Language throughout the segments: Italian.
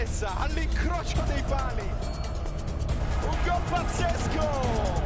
Chiesa all'incrocio dei pali. Un gol pazzesco!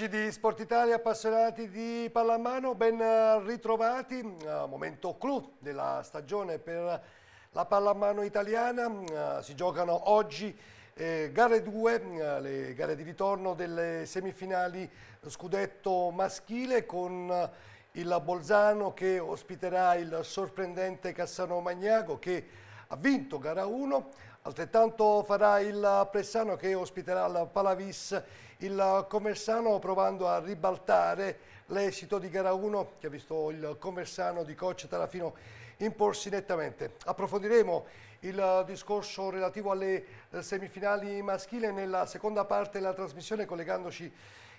Amici di Sport Italia, appassionati di pallamano, ben ritrovati. Uh, momento clou della stagione per la pallamano italiana. Uh, si giocano oggi eh, gare 2, uh, eh, le gare di ritorno delle semifinali scudetto maschile con il Bolzano che ospiterà il sorprendente Cassano Magnago che ha vinto gara 1. Altrettanto farà il Pressano che ospiterà il Palavis il Conversano provando a ribaltare l'esito di gara 1 che ha visto il Conversano di coach Tarafino imporsi nettamente. Approfondiremo il discorso relativo alle semifinali maschili nella seconda parte della trasmissione collegandoci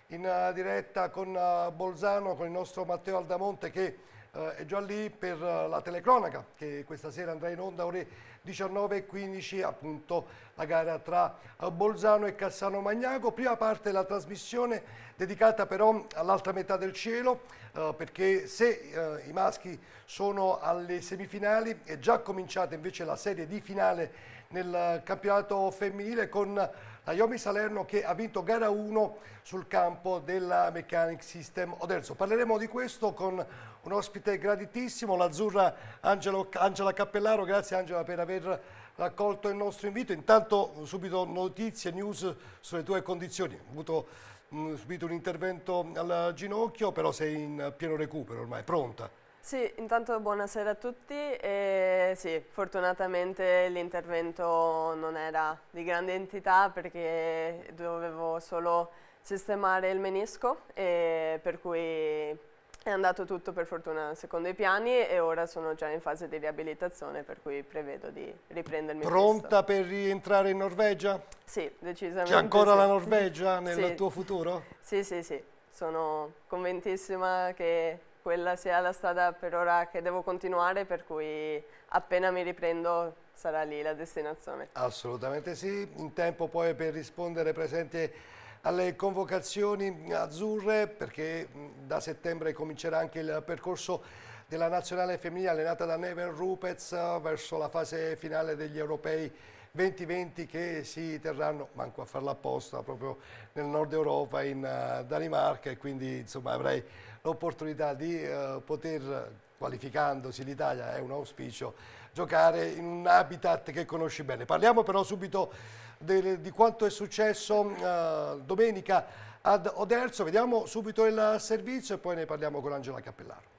in diretta con Bolzano, con il nostro Matteo Aldamonte che eh, è già lì per la telecronaca che questa sera andrà in onda ore 19.15 appunto la gara tra eh, Bolzano e Cassano Magnago. Prima parte della trasmissione dedicata però all'altra metà del cielo eh, perché se eh, i maschi sono alle semifinali è già cominciata invece la serie di finale nel campionato femminile con la Iomi Salerno che ha vinto gara 1 sul campo della Mechanic System Oderzo. Parleremo di questo con un ospite graditissimo, l'azzurra Angela Cappellaro. Grazie Angela per aver raccolto il nostro invito. Intanto subito notizie, news sulle tue condizioni. Ho avuto mh, subito un intervento al ginocchio, però sei in pieno recupero ormai, pronta. Sì, intanto buonasera a tutti e sì, fortunatamente l'intervento non era di grande entità perché dovevo solo sistemare il menisco per cui è andato tutto per fortuna secondo i piani e ora sono già in fase di riabilitazione per cui prevedo di riprendermi Pronta presto. per rientrare in Norvegia? Sì, decisamente C'è ancora sì. la Norvegia nel sì. tuo futuro? Sì, sì, sì. Sono convintissima che quella sia la strada per ora che devo continuare per cui appena mi riprendo sarà lì la destinazione. Assolutamente sì. In tempo poi per rispondere presente alle convocazioni azzurre perché da settembre comincerà anche il percorso della nazionale femminile allenata da Neven Rupez verso la fase finale degli europei 2020 che si terranno, manco a farla apposta, proprio nel nord Europa in uh, Danimarca e quindi insomma avrai l'opportunità di uh, poter, qualificandosi l'Italia è un auspicio, giocare in un habitat che conosci bene. Parliamo però subito de, di quanto è successo uh, domenica ad Oderzo. Vediamo subito il servizio e poi ne parliamo con Angela Cappellaro.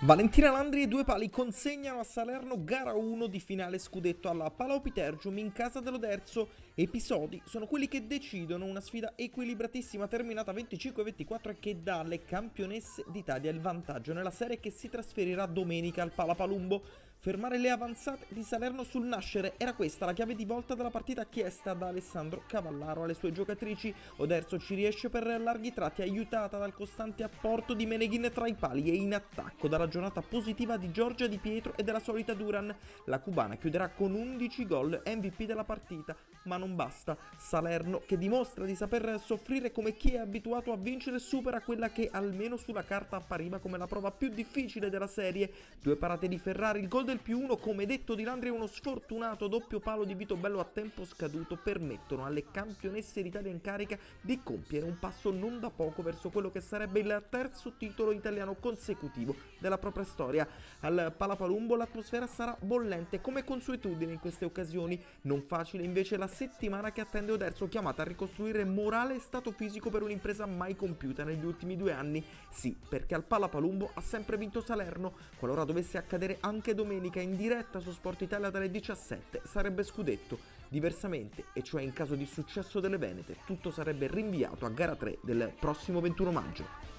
Valentina Landri e due pali consegnano a Salerno gara 1 di finale scudetto alla Palaopitergium in casa dell'Oderzo. Episodi sono quelli che decidono una sfida equilibratissima terminata 25-24 e che dà alle campionesse d'Italia il vantaggio nella serie che si trasferirà domenica al Palapalumbo. Fermare le avanzate di Salerno sul nascere era questa la chiave di volta della partita chiesta da Alessandro Cavallaro alle sue giocatrici. Oderzo ci riesce per larghi tratti, aiutata dal costante apporto di Meneghin tra i pali e in attacco dalla giornata positiva di Giorgia Di Pietro e della solita Duran. La cubana chiuderà con 11 gol MVP della partita, ma non basta. Salerno, che dimostra di saper soffrire come chi è abituato a vincere, supera quella che almeno sulla carta appariva come la prova più difficile della serie. Due parate di Ferrari, il gol del più uno, come detto di Landri, uno sfortunato doppio palo di Vito Bello a tempo scaduto permettono alle campionesse d'Italia in carica di compiere un passo non da poco verso quello che sarebbe il terzo titolo italiano consecutivo della propria storia. Al Palapalumbo l'atmosfera sarà bollente come consuetudine in queste occasioni, non facile invece la settimana che attende Oderzo chiamata a ricostruire morale e stato fisico per un'impresa mai compiuta negli ultimi due anni. Sì, perché al Palapalumbo ha sempre vinto Salerno, qualora dovesse accadere anche domenica in diretta su Sport Italia dalle 17 sarebbe scudetto. Diversamente, e cioè in caso di successo delle Venete, tutto sarebbe rinviato a gara 3 del prossimo 21 maggio.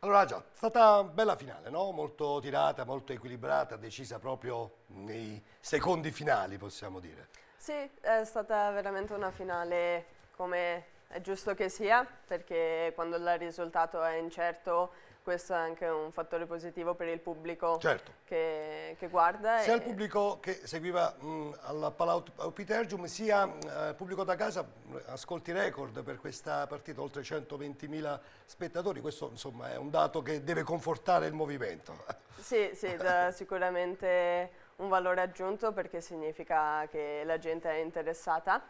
Allora già, è stata una bella finale, no? molto tirata, molto equilibrata, decisa proprio nei secondi finali possiamo dire. Sì, è stata veramente una finale come è giusto che sia perché quando il risultato è incerto questo è anche un fattore positivo per il pubblico certo. che, che, guarda. Sia e... il pubblico che seguiva mh, alla Pitergium, sia il uh, pubblico da casa, ascolti record per questa partita, oltre 120.000 spettatori, questo insomma è un dato che deve confortare il movimento. Sì, sì sicuramente un valore aggiunto perché significa che la gente è interessata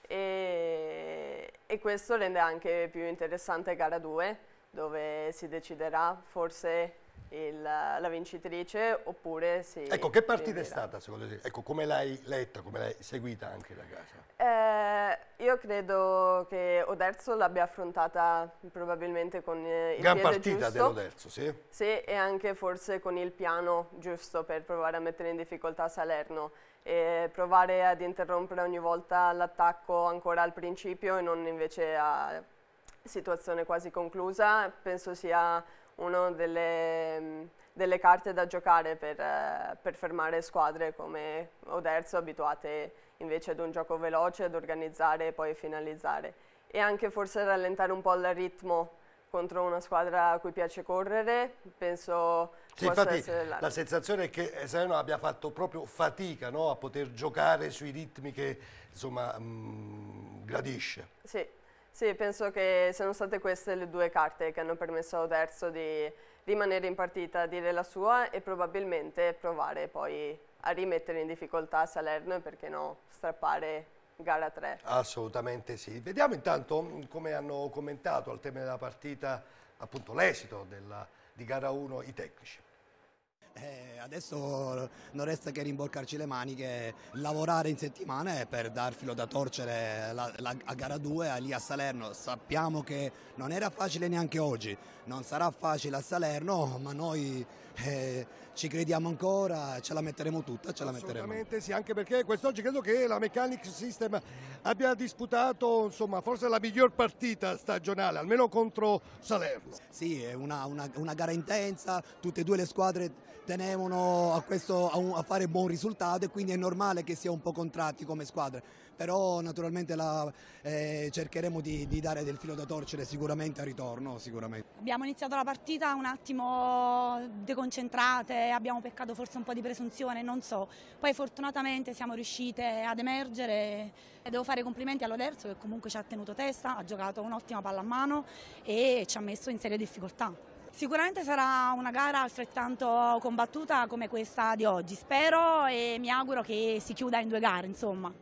e, e questo rende anche più interessante gara 2 dove si deciderà forse il, la vincitrice oppure si... Ecco, che partita è stata secondo te? Ecco, come l'hai letta, come l'hai seguita anche da casa? Eh, io credo che Oderzo l'abbia affrontata probabilmente con eh, il Gran partita dell'Oderzo, sì? Sì, e anche forse con il piano giusto per provare a mettere in difficoltà Salerno e provare ad interrompere ogni volta l'attacco ancora al principio e non invece a situazione quasi conclusa, penso sia una delle, delle, carte da giocare per, per, fermare squadre come Oderzo, abituate invece ad un gioco veloce, ad organizzare e poi finalizzare. E anche forse rallentare un po' il ritmo contro una squadra a cui piace correre, penso sì, infatti la... la sensazione è che Salerno abbia fatto proprio fatica no? a poter giocare sui ritmi che insomma, mh, gradisce. Sì, sì, penso che siano state queste le due carte che hanno permesso a Oderzo di rimanere in partita, dire la sua e probabilmente provare poi a rimettere in difficoltà Salerno e perché no strappare gara 3. Assolutamente sì. Vediamo intanto come hanno commentato al tema della partita appunto l'esito di gara 1 i tecnici. Eh, adesso non resta che rimboccarci le maniche, lavorare in settimana per dar filo da torcere la, la, a gara 2 lì a Salerno. Sappiamo che non era facile neanche oggi, non sarà facile a Salerno, ma noi eh, ci crediamo ancora, ce la metteremo tutta, ce la metteremo. Assolutamente sì, anche perché quest'oggi credo che la Mechanic System abbia disputato insomma, forse la miglior partita stagionale, almeno contro Salerno. Sì, è una, una, una gara intensa, tutte e due le squadre tenevano a, questo, a, un, a, fare buon risultato e quindi è normale che sia un po' contratti come squadre, però naturalmente la, eh, cercheremo di, di, dare del filo da torcere sicuramente a ritorno. Sicuramente. Abbiamo iniziato la partita un attimo deconcentrate, abbiamo peccato forse un po' di presunzione, non so, poi fortunatamente siamo riuscite ad emergere e devo fare complimenti all'Oderzo che comunque ci ha tenuto testa, ha giocato un'ottima palla a mano e ci ha messo in serie difficoltà. Sicuramente sarà una gara altrettanto combattuta come questa di oggi, spero e mi auguro che si chiuda in due gare. Insomma.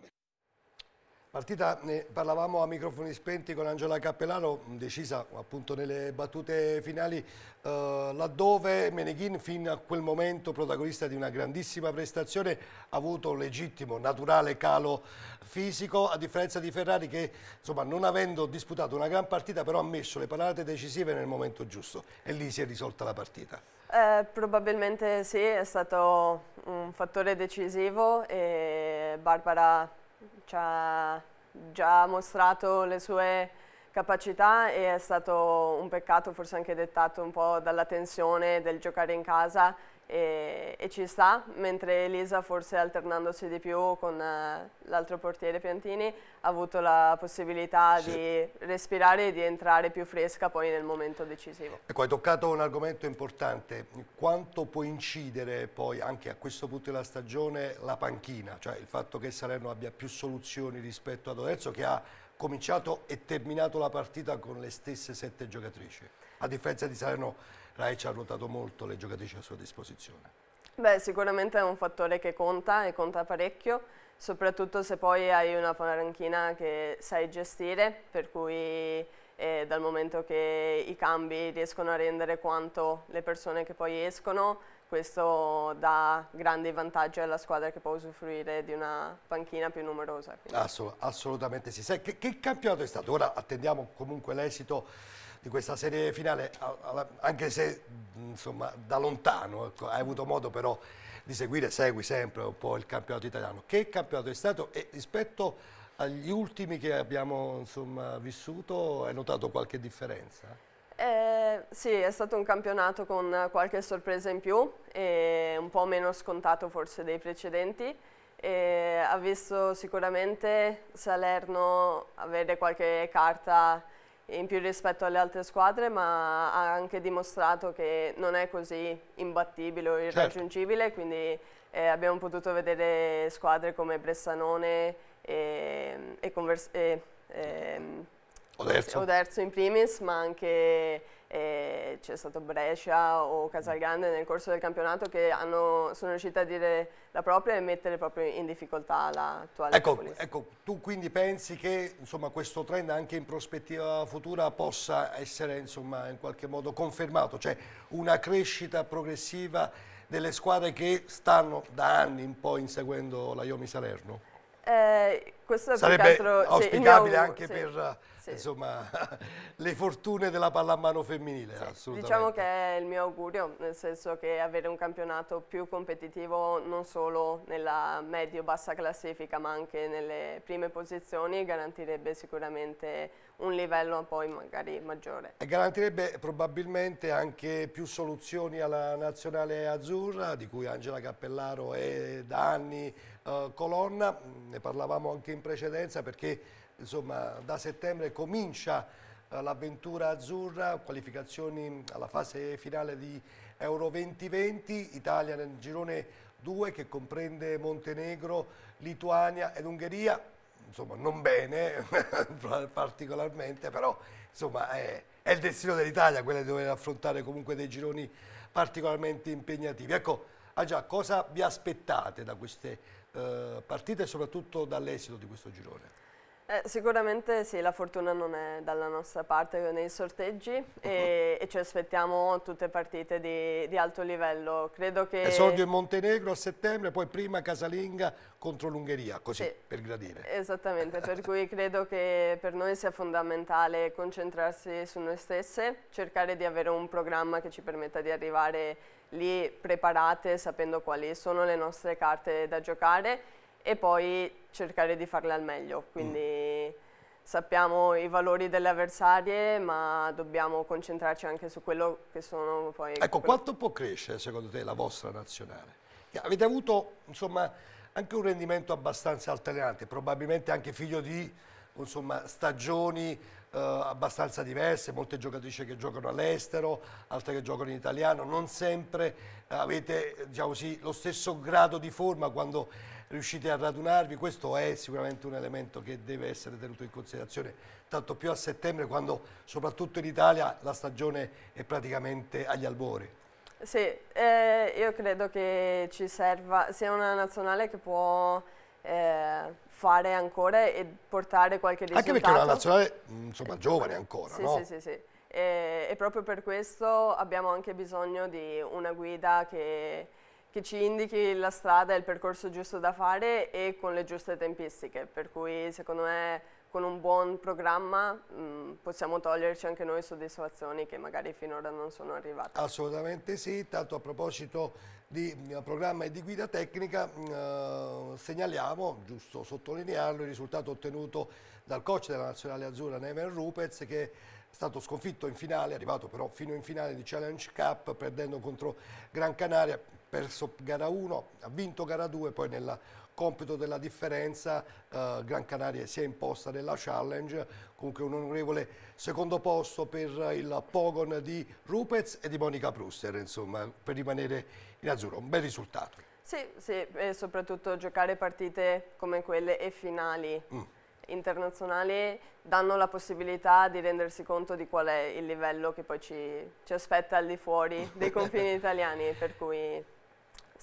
Partita, ne parlavamo a microfoni spenti con Angela Cappellano, decisa appunto nelle battute finali, eh, laddove Meneghin fin a quel momento, protagonista di una grandissima prestazione, ha avuto un legittimo, naturale calo fisico, a differenza di Ferrari che insomma, non avendo disputato una gran partita però ha messo le parate decisive nel momento giusto e lì si è risolta la partita. Eh, probabilmente sì, è stato un fattore decisivo e Barbara ci ha già mostrato le sue capacità e è stato un peccato forse anche dettato un po' dalla tensione del giocare in casa e, e, ci sta, mentre Elisa forse alternandosi di più con uh, l'altro portiere Piantini ha avuto la possibilità sì. di respirare e di entrare più fresca poi nel momento decisivo. Ecco, hai toccato un argomento importante, quanto può incidere poi anche a questo punto della stagione la panchina, cioè il fatto che Salerno abbia più soluzioni rispetto ad Oderzo che ha cominciato e terminato la partita con le stesse sette giocatrici, a differenza di Salerno Rai ci ha ruotato molto le giocatrici a sua disposizione. Beh, sicuramente è un fattore che conta e conta parecchio, soprattutto se poi hai una panchina che sai gestire, per cui eh, dal momento che i cambi riescono a rendere quanto le persone che poi escono, questo dà grandi vantaggi alla squadra che può usufruire di una panchina più numerosa. Assolut assolutamente sì. Sai, che, che campionato è stato? Ora attendiamo comunque l'esito di questa serie finale, anche se insomma, da lontano ecco, hai avuto modo però di seguire, segui sempre un po' il campionato italiano. Che campionato è stato e rispetto agli ultimi che abbiamo insomma, vissuto hai notato qualche differenza? Eh, sì, è stato un campionato con qualche sorpresa in più e un po' meno scontato forse dei precedenti e ha visto sicuramente Salerno avere qualche carta in più rispetto alle altre squadre, ma ha anche dimostrato che non è così imbattibile o Certo. irraggiungibile, quindi eh, abbiamo potuto vedere squadre come Bressanone e, e Convers- e, ehm, Oderzo. Oderzo in primis, ma anche eh, c'è stato Brescia o Casalgrande nel corso del campionato che hanno- sono riusciti a dire la propria e mettere proprio in difficoltà l'attuale Ecco, capolista. ecco, tu quindi pensi che insomma, questo trend anche in prospettiva futura possa essere insomma, in qualche modo confermato, cioè una crescita progressiva delle squadre che stanno da anni un po' inseguendo la Iomi Salerno? Eh, questo Sarebbe altro, sì, auspicabile augurio, anche sì, per sì. insomma, le fortune della pallamano femminile, Sì, assolutamente. Diciamo che è il mio augurio, nel senso che avere un campionato più competitivo non solo nella medio-bassa classifica ma anche nelle prime posizioni garantirebbe sicuramente un livello poi magari maggiore. E garantirebbe probabilmente anche più soluzioni alla nazionale azzurra, di cui Angela Cappellaro è da anni eh, colonna, ne parlavamo anche in precedenza perché insomma, da settembre comincia eh, l'avventura azzurra, qualificazioni alla fase finale di Euro 2020, Italia nel girone 2 che comprende Montenegro, Lituania ed Ungheria, insomma non bene particolarmente, però insomma è, è il destino dell'Italia quello di dover affrontare comunque dei gironi particolarmente impegnativi. Ecco, ah già, cosa vi aspettate da queste eh, partite e soprattutto dall'esito di questo girone? Eh, sicuramente sì, la fortuna non è dalla nostra parte nei sorteggi e, e ci aspettiamo tutte partite di, di alto livello. Credo che... Esordio in Montenegro a settembre, poi prima casalinga contro l'Ungheria, così Sì. per gradire. Esattamente, per cui credo che per noi sia fondamentale concentrarsi su noi stesse, cercare di avere un programma che ci permetta di arrivare lì preparate, sapendo quali sono le nostre carte da giocare e poi cercare di farle al meglio. Quindi sappiamo i valori delle avversarie, ma dobbiamo concentrarci anche su quello che sono poi... Ecco, quanto può crescere secondo te la vostra nazionale? Avete avuto insomma, anche un rendimento abbastanza altalenante, probabilmente anche figlio di insomma, stagioni eh, abbastanza diverse, molte giocatrici che giocano all'estero, altre che giocano in italiano, non sempre avete diciamo così, lo stesso grado di forma quando riuscite a radunarvi, questo è sicuramente un elemento che deve essere tenuto in considerazione, tanto più a settembre quando soprattutto in Italia la stagione è praticamente agli albori. Sì, eh, io credo che ci serva, sia una nazionale che può eh, fare ancora e portare qualche risultato. Anche perché è una nazionale mh, insomma, giovane ancora, Sì, no? sì, sì, sì. E, e proprio per questo abbiamo anche bisogno di una guida che, che ci indichi la strada e il percorso giusto da fare e con le giuste tempistiche, per cui secondo me con un buon programma mh, possiamo toglierci anche noi soddisfazioni che magari finora non sono arrivate. Assolutamente sì, tanto a proposito di mh, programma e di guida tecnica eh, segnaliamo, giusto sottolinearlo, il risultato ottenuto dal coach della nazionale azzurra Neven Rupez che è stato sconfitto in finale, arrivato però fino in finale di Challenge Cup perdendo contro Gran Canaria, perso gara 1, ha vinto gara 2, poi nel compito della differenza eh, Gran Canaria si è imposta nella Challenge, comunque un onorevole secondo posto per il Pogon di Rupez e di Monica Pruster, insomma, per rimanere in azzurro, un bel risultato. Sì, sì, e soprattutto giocare partite come quelle e finali Mm. internazionali danno la possibilità di rendersi conto di qual è il livello che poi ci, ci aspetta al di fuori dei confini italiani, per cui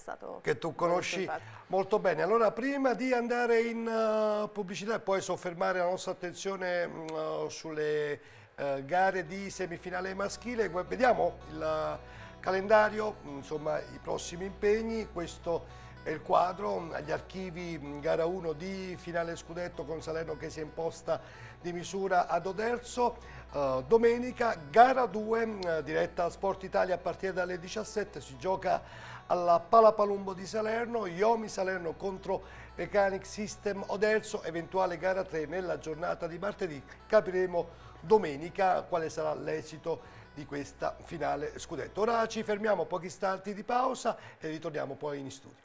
stato che tu conosci molto bene. Allora, prima di andare in eh, pubblicità e poi soffermare la nostra attenzione eh, sulle eh, gare di semifinale maschile, vediamo il calendario, mh, insomma, i prossimi impegni. Questo è il quadro, mh, agli archivi gara 1 di finale scudetto con Salerno che si è imposta di misura ad Oderzo. Eh, domenica gara 2 mh, diretta a Sport Italia a partire dalle 17 si gioca alla Palapalumbo di Salerno, Iomi Salerno contro Mechanic System Oderzo, eventuale gara 3 nella giornata di martedì. Capiremo domenica quale sarà l'esito di questa finale scudetto. Ora ci fermiamo pochi istanti di pausa e ritorniamo poi in studio.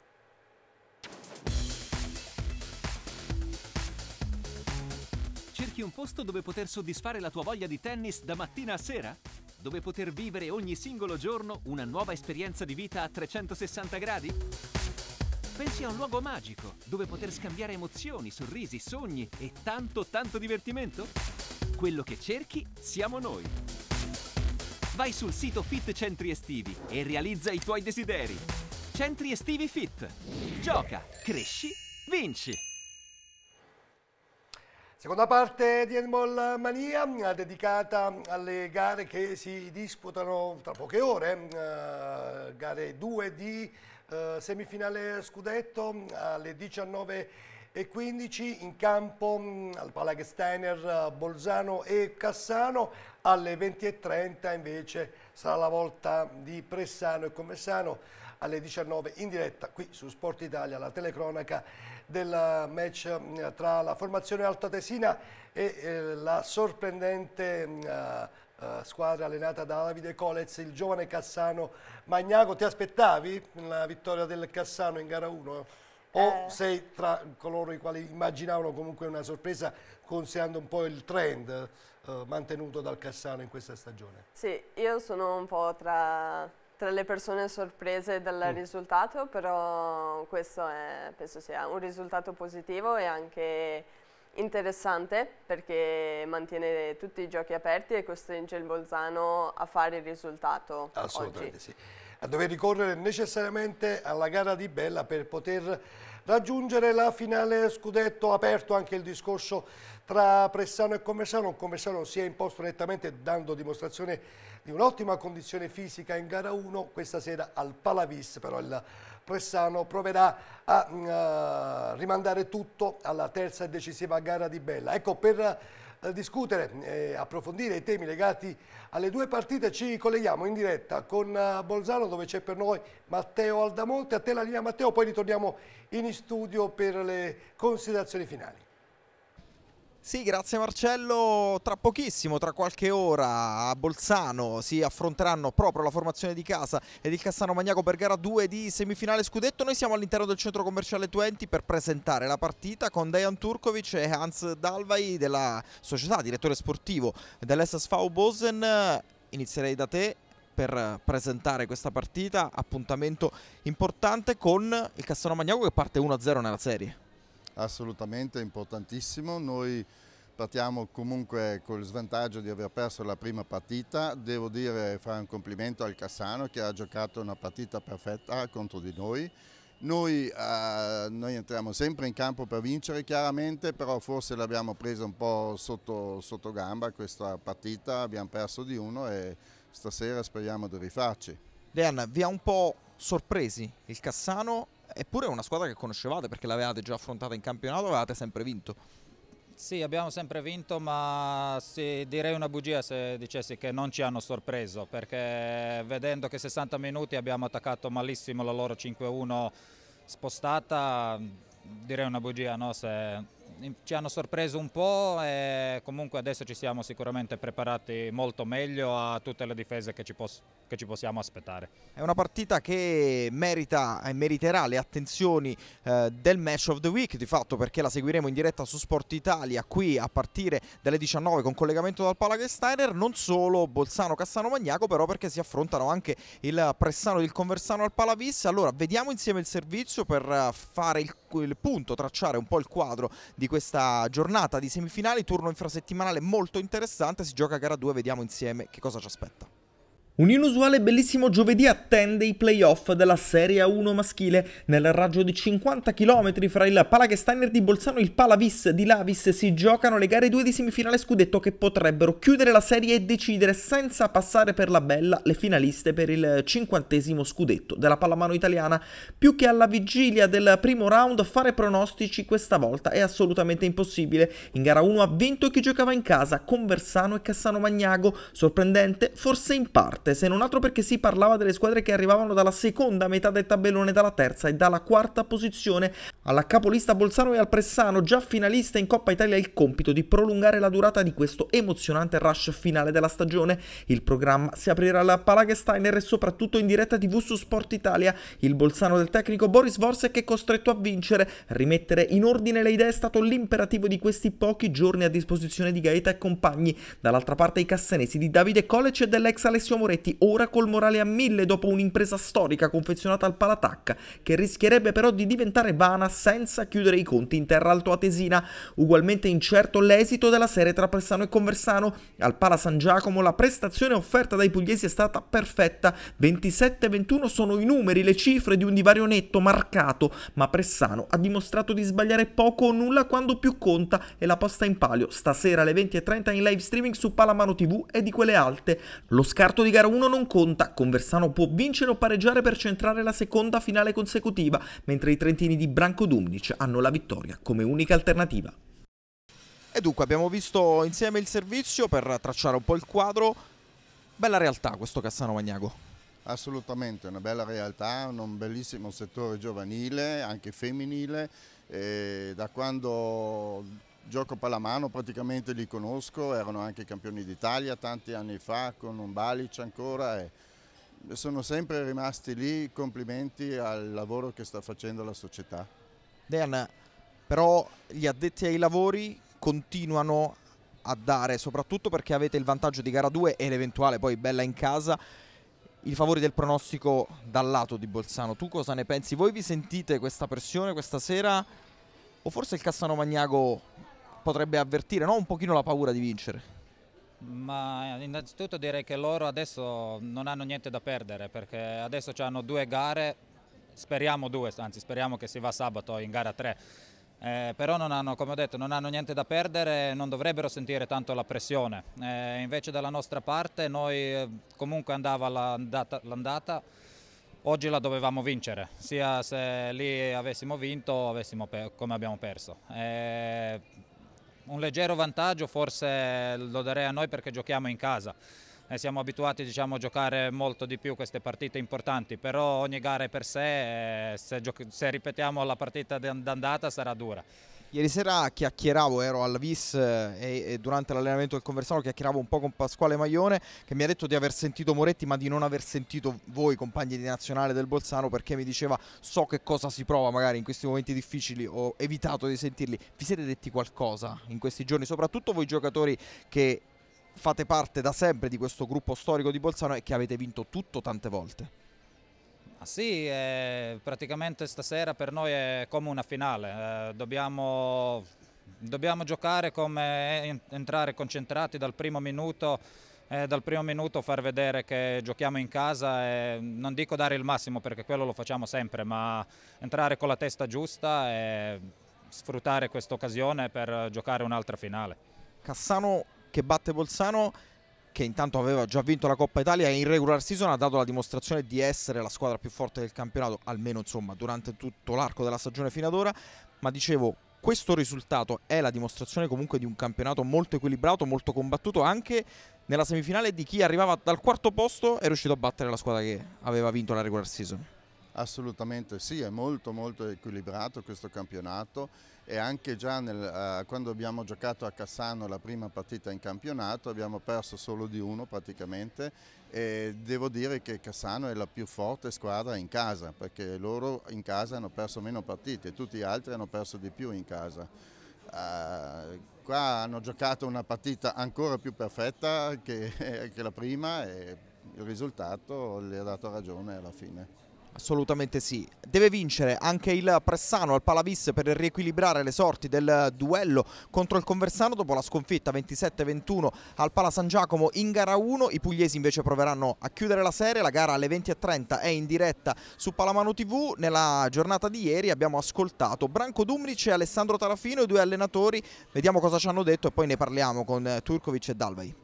Cerchi un posto dove poter soddisfare la tua voglia di tennis da mattina a sera? Dove poter vivere ogni singolo giorno una nuova esperienza di vita a 360 gradi? Pensi a un luogo magico, dove poter scambiare emozioni, sorrisi, sogni e tanto tanto divertimento? Quello che cerchi siamo noi. Vai sul sito Fit Centri Estivi e realizza i tuoi desideri. Centri Estivi Fit. Gioca, cresci, vinci. Seconda parte di Handball Mania dedicata alle gare che si disputano tra poche ore, eh, gare 2 di eh, semifinale scudetto alle 19.15 in campo mm, al Palaghe Steiner, Bolzano e Cassano, alle 20.30 invece sarà la volta di Pressano e Commessano. Alle 19 in diretta qui su Sport Italia, la telecronaca del match eh, tra la formazione altoatesina e eh, la sorprendente uh, uh, squadra allenata da Davide Colez, il giovane Cassano Magnago. Ti aspettavi la vittoria del Cassano in gara 1? O eh. sei tra coloro i quali immaginavano comunque una sorpresa considerando un po' il trend uh, mantenuto dal Cassano in questa stagione? Sì, io sono un po' tra tra le persone sorprese dal mm. risultato, però questo è, penso sia un risultato positivo e anche interessante perché mantiene tutti i giochi aperti e costringe il Bolzano a fare il risultato Assolutamente oggi. sì. A dover ricorrere necessariamente alla gara di Bella per poter raggiungere la finale scudetto, aperto anche il discorso tra Pressano e Commersano. Commersano si è imposto nettamente dando dimostrazione di un'ottima condizione fisica in gara 1, questa sera al Palavis però il Pressano proverà a uh, rimandare tutto alla terza e decisiva gara di Bella. Ecco, per uh, discutere e approfondire i temi legati alle due partite ci colleghiamo in diretta con uh, Bolzano dove c'è per noi Matteo Aldamonte. A te la linea Matteo, poi ritorniamo in studio per le considerazioni finali. Sì, grazie Marcello. Tra pochissimo, tra qualche ora a Bolzano si affronteranno proprio la formazione di casa ed il Cassano Magnaco per gara 2 di semifinale scudetto. Noi siamo all'interno del centro commerciale 20 per presentare la partita con Dejan Turkovic e Hans Dalvai della società, direttore sportivo dell'SSV Bosen. Inizierei da te per presentare questa partita, appuntamento importante con il Cassano Magnaco che parte 1-0 nella serie assolutamente importantissimo. Noi partiamo comunque con il svantaggio di aver perso la prima partita. Devo dire, fare un complimento al Cassano che ha giocato una partita perfetta contro di noi. Noi, eh, noi entriamo sempre in campo per vincere chiaramente, però forse l'abbiamo presa un po' sotto, sotto gamba questa partita, abbiamo perso di uno e stasera speriamo di rifarci. Dean, vi ha un po' sorpresi il Cassano Eppure è una squadra che conoscevate perché l'avevate già affrontata in campionato, avevate sempre vinto. Sì, abbiamo sempre vinto, ma sì, direi una bugia se dicessi che non ci hanno sorpreso, perché vedendo che 60 minuti abbiamo attaccato malissimo la loro 5-1 spostata, direi una bugia no? se ci hanno sorpreso un po' e comunque adesso ci siamo sicuramente preparati molto meglio a tutte le difese che ci, che ci possiamo aspettare. È una partita che merita e meriterà le attenzioni eh, del match of the week di fatto perché la seguiremo in diretta su Sport Italia qui a partire dalle 19 con collegamento dal Palaghe Steiner, non solo Bolzano Cassano Magnaco però perché si affrontano anche il Pressano e il Conversano al Palavis. Allora vediamo insieme il servizio per eh, fare il, il punto, tracciare un po' il quadro di questa giornata di semifinali, turno infrasettimanale molto interessante, si gioca a gara 2, vediamo insieme che cosa ci aspetta. Un inusuale bellissimo giovedì attende i playoff della Serie A1 maschile. Nel raggio di 50 km fra il Palagesteiner di Bolzano e il Palavis di Lavis si giocano le gare 2 di semifinale scudetto che potrebbero chiudere la serie e decidere senza passare per la bella le finaliste per il cinquantesimo scudetto della pallamano italiana. Più che alla vigilia del primo round fare pronostici questa volta è assolutamente impossibile. In gara 1 ha vinto chi giocava in casa, Conversano e Cassano Magnago. Sorprendente? Forse in parte forte, se non altro perché si parlava delle squadre che arrivavano dalla seconda metà del tabellone, dalla terza e dalla quarta posizione. Alla capolista Bolzano e al Pressano, già finalista in Coppa Italia, il compito di prolungare la durata di questo emozionante rush finale della stagione. Il programma si aprirà alla Palagesteiner e soprattutto in diretta TV su Sport Italia. Il Bolzano del tecnico Boris Vorsek è costretto a vincere. Rimettere in ordine le idee è stato l'imperativo di questi pochi giorni a disposizione di Gaeta e compagni. Dall'altra parte i cassanesi di Davide Kolec e dell'ex Alessio Moretti, ora col morale a mille dopo un'impresa storica confezionata al Palatacca, che rischierebbe però di diventare vana senza chiudere i conti in terra altoatesina. Ugualmente incerto l'esito della serie tra Pressano e Conversano. Al Pala San Giacomo la prestazione offerta dai pugliesi è stata perfetta. 27-21 sono i numeri, le cifre di un divario netto, marcato, ma Pressano ha dimostrato di sbagliare poco o nulla quando più conta e la posta in palio stasera alle 20.30 in live streaming su Palamano TV e di quelle alte. Lo scarto di gara 1 non conta, Conversano può vincere o pareggiare per centrare la seconda finale consecutiva, mentre i trentini di Branco Dumnic hanno la vittoria come unica alternativa. E dunque abbiamo visto insieme il servizio per tracciare un po' il quadro. Bella realtà questo Cassano Magnago. Assolutamente, una bella realtà, un bellissimo settore giovanile, anche femminile. E da quando gioco pallamano praticamente li conosco, erano anche campioni d'Italia tanti anni fa con un Balic ancora e sono sempre rimasti lì, complimenti al lavoro che sta facendo la società. Dejan, però gli addetti ai lavori continuano a dare, soprattutto perché avete il vantaggio di gara 2 e l'eventuale poi bella in casa, i favori del pronostico dal lato di Bolzano. Tu cosa ne pensi? Voi vi sentite questa pressione questa sera o forse il Cassano Magnago potrebbe avvertire no? un pochino la paura di vincere? Ma innanzitutto direi che loro adesso non hanno niente da perdere perché adesso hanno due gare, speriamo due, anzi speriamo che si va sabato in gara 3. Eh, però non hanno, come ho detto, non hanno niente da perdere, non dovrebbero sentire tanto la pressione. Eh, invece dalla nostra parte noi eh, comunque andava l'andata, oggi la dovevamo vincere, sia se lì avessimo vinto o avessimo come abbiamo perso. Eh, un leggero vantaggio forse lo darei a noi perché giochiamo in casa e siamo abituati diciamo, a giocare molto di più queste partite importanti, però ogni gara è per sé e se, se ripetiamo la partita d'andata sarà dura. Ieri sera chiacchieravo, ero al VIS eh, e, e durante l'allenamento del Conversano chiacchieravo un po' con Pasquale Maione che mi ha detto di aver sentito Moretti ma di non aver sentito voi compagni di nazionale del Bolzano perché mi diceva so che cosa si prova magari in questi momenti difficili, ho evitato di sentirli. Vi siete detti qualcosa in questi giorni, soprattutto voi giocatori che fate parte da sempre di questo gruppo storico di Bolzano e che avete vinto tutto tante volte? Ah sì, eh, praticamente stasera per noi è come una finale, eh, dobbiamo, dobbiamo, giocare come entrare concentrati dal primo minuto eh, dal primo minuto far vedere che giochiamo in casa e non dico dare il massimo perché quello lo facciamo sempre, ma entrare con la testa giusta e sfruttare questa occasione per giocare un'altra finale. Cassano che batte Bolzano che intanto aveva già vinto la Coppa Italia e in regular season ha dato la dimostrazione di essere la squadra più forte del campionato, almeno insomma durante tutto l'arco della stagione fino ad ora, ma dicevo questo risultato è la dimostrazione comunque di un campionato molto equilibrato, molto combattuto anche nella semifinale di chi arrivava dal quarto posto e è riuscito a battere la squadra che aveva vinto la regular season. Assolutamente sì, è molto molto equilibrato questo campionato e anche già nel, uh, quando abbiamo giocato a Cassano la prima partita in campionato abbiamo perso solo di uno praticamente e devo dire che Cassano è la più forte squadra in casa perché loro in casa hanno perso meno partite, tutti gli altri hanno perso di più in casa. Uh, qua hanno giocato una partita ancora più perfetta che, che la prima e il risultato gli ha dato ragione alla fine. Assolutamente sì. Deve vincere anche il Pressano al Palavis per riequilibrare le sorti del duello contro il Conversano dopo la sconfitta 27-21 al Pala San Giacomo in gara 1. I pugliesi invece proveranno a chiudere la serie. La gara alle 20.30 è in diretta su Palamano TV. Nella giornata di ieri abbiamo ascoltato Branco Dumric e Alessandro Tarafino, i due allenatori. Vediamo cosa ci hanno detto e poi ne parliamo con Turkovic e Dalvai.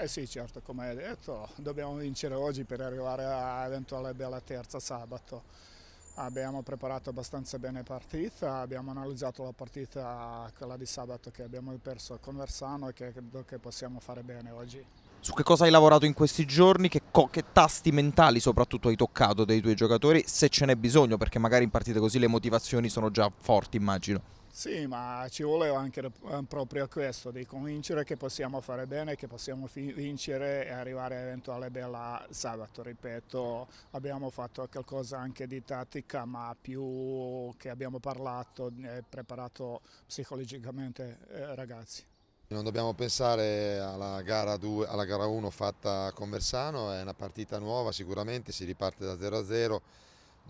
Eh sì, certo, come hai detto, dobbiamo vincere oggi per arrivare a eventuale bella terza sabato. Abbiamo preparato abbastanza bene la partita, abbiamo analizzato la partita, quella di sabato che abbiamo perso a Conversano e che credo che possiamo fare bene oggi. Su che cosa hai lavorato in questi giorni? Che, che, tasti mentali soprattutto hai toccato dei tuoi giocatori? Se ce n'è bisogno, perché magari in partite così le motivazioni sono già forti, immagino. Sì, ma ci voleva anche eh, proprio questo, di convincere che possiamo fare bene, che possiamo vincere e arrivare eventuale bella sabato. Ripeto, abbiamo fatto qualcosa anche di tattica, ma più che abbiamo parlato e preparato psicologicamente eh, ragazzi. Non dobbiamo pensare alla gara, 2, alla gara 1 fatta a Conversano, è una partita nuova sicuramente, si riparte da 0-0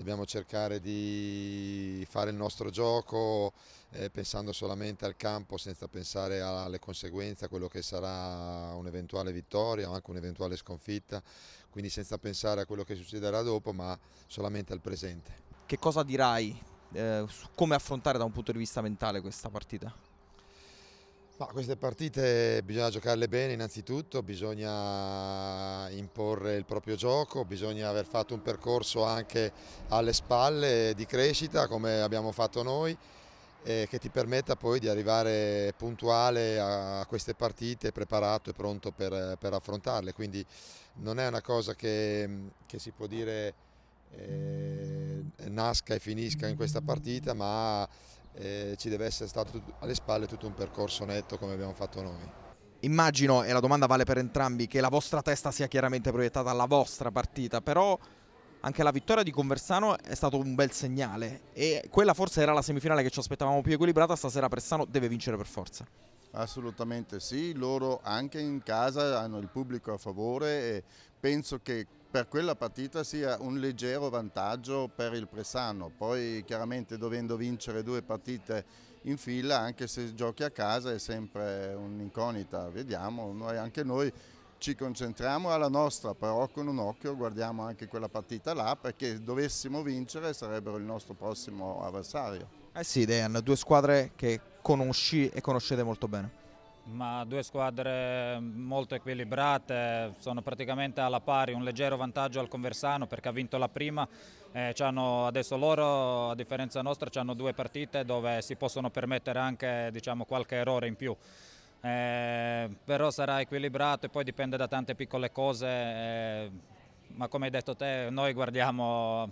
dobbiamo cercare di fare il nostro gioco eh, pensando solamente al campo senza pensare alle conseguenze, a quello che sarà un'eventuale vittoria o anche un'eventuale sconfitta, quindi senza pensare a quello che succederà dopo ma solamente al presente. Che cosa dirai eh, su come affrontare da un punto di vista mentale questa partita? Ma queste partite bisogna giocarle bene innanzitutto, bisogna imporre il proprio gioco, bisogna aver fatto un percorso anche alle spalle di crescita come abbiamo fatto noi e che ti permetta poi di arrivare puntuale a queste partite, preparato e pronto per, per affrontarle. Quindi non è una cosa che, che si può dire eh, nasca e finisca in questa partita, ma eh, ci deve essere stato alle spalle tutto un percorso netto come abbiamo fatto noi. Immagino, e la domanda vale per entrambi, che la vostra testa sia chiaramente proiettata alla vostra partita, però anche la vittoria di Conversano è stato un bel segnale e quella forse era la semifinale che ci aspettavamo più equilibrata, stasera Pressano deve vincere per forza. Assolutamente sì, loro anche in casa hanno il pubblico a favore e penso che per quella partita sia un leggero vantaggio per il Pressano, poi chiaramente dovendo vincere due partite in fila, anche se giochi a casa è sempre un'incognita, vediamo, noi, anche noi ci concentriamo alla nostra, però con un occhio guardiamo anche quella partita là perché dovessimo vincere sarebbero il nostro prossimo avversario. Eh sì, Dejan, due squadre che conosci e conoscete molto bene ma due squadre molto equilibrate, sono praticamente alla pari, un leggero vantaggio al Conversano perché ha vinto la prima, eh, adesso loro a differenza nostra hanno due partite dove si possono permettere anche diciamo, qualche errore in più. Eh, però sarà equilibrato e poi dipende da tante piccole cose, eh, ma come hai detto te noi guardiamo,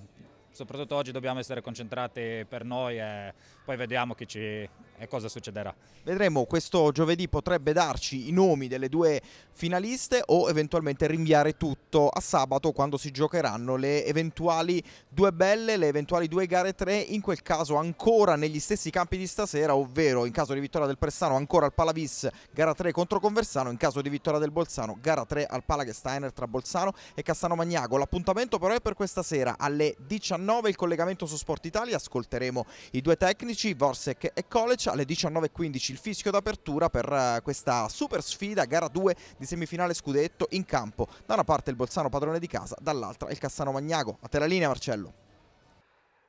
soprattutto oggi dobbiamo essere concentrati per noi e poi vediamo chi ci, e cosa succederà. Vedremo, questo giovedì potrebbe darci i nomi delle due finaliste o eventualmente rinviare tutto a sabato quando si giocheranno le eventuali due belle, le eventuali due gare 3, in quel caso ancora negli stessi campi di stasera, ovvero in caso di vittoria del Pressano ancora al Palavis gara 3 contro Conversano, in caso di vittoria del Bolzano gara 3 al Palagesteiner tra Bolzano e Cassano Magnago. L'appuntamento però è per questa sera alle 19 il collegamento su Sport Italia, ascolteremo i due tecnici Vorsek e Kolec alle 19.15 il fischio d'apertura per eh, questa super sfida, gara 2 di semifinale scudetto in campo. Da una parte il Bolzano padrone di casa, dall'altra il Cassano Magnago. A te la linea Marcello.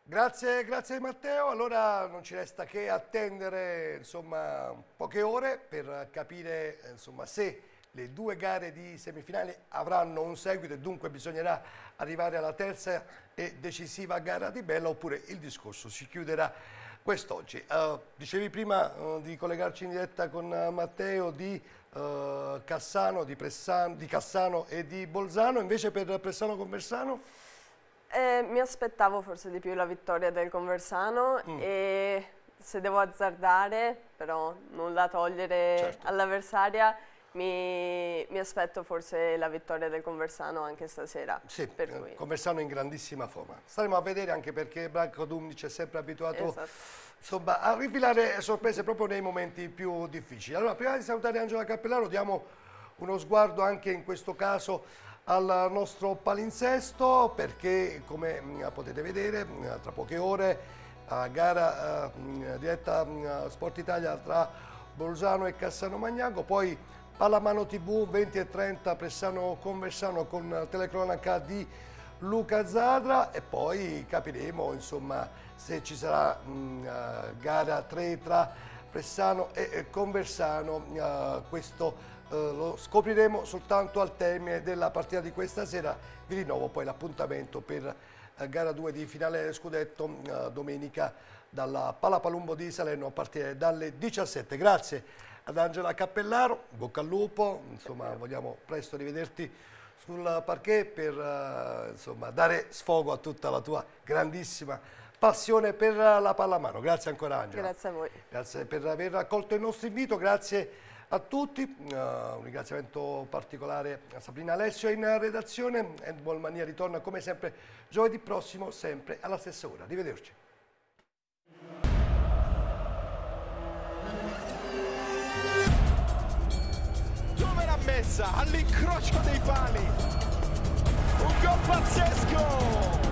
Grazie, grazie Matteo. Allora non ci resta che attendere insomma, poche ore per capire insomma, se le due gare di semifinale avranno un seguito e dunque bisognerà arrivare alla terza e decisiva gara di Bella oppure il discorso si chiuderà quest'oggi. Uh, dicevi prima uh, di collegarci in diretta con uh, Matteo di Cassano, di, Pressano, di, Cassano e di Bolzano, invece per Pressano Conversano? Eh, mi aspettavo forse di più la vittoria del Conversano mm. e se devo azzardare, però nulla togliere certo. all'avversaria, mi, mi, aspetto forse la vittoria del Conversano anche stasera. Sì, eh, Conversano in grandissima forma. Staremo a vedere anche perché Branco Dumnic è sempre abituato esatto. insomma, a rifilare sorprese proprio nei momenti più difficili. Allora, prima di salutare Angela Cappellaro, diamo uno sguardo anche in questo caso al nostro palinsesto perché come mm, potete vedere mm, tra poche ore a gara uh, diretta uh, Sport Italia tra Bolzano e Cassano Magnago, poi Pallamano TV 20 e 30 Pressano Conversano con telecronaca di Luca Zadra. E poi capiremo insomma se ci sarà mh, uh, gara 3 tra Pressano e Conversano, uh, questo uh, lo scopriremo soltanto al termine della partita di questa sera, vi rinnovo poi l'appuntamento per gara 2 di finale scudetto domenica dalla Palapalumbo di Salerno a partire dalle 17. Grazie ad Angela Cappellaro, bocca al lupo, insomma vogliamo presto rivederti sul parquet per uh, insomma, dare sfogo a tutta la tua grandissima passione per la pallamano. Grazie ancora Angela. Grazie a voi. Grazie per aver accolto il nostro invito, grazie a tutti, uh, un ringraziamento particolare a Sabrina Alessio in redazione, Handball Mania ritorna come sempre giovedì prossimo, sempre alla stessa ora. Arrivederci. Dove l'ha messa? All'incrocio dei pali! Un gol pazzesco!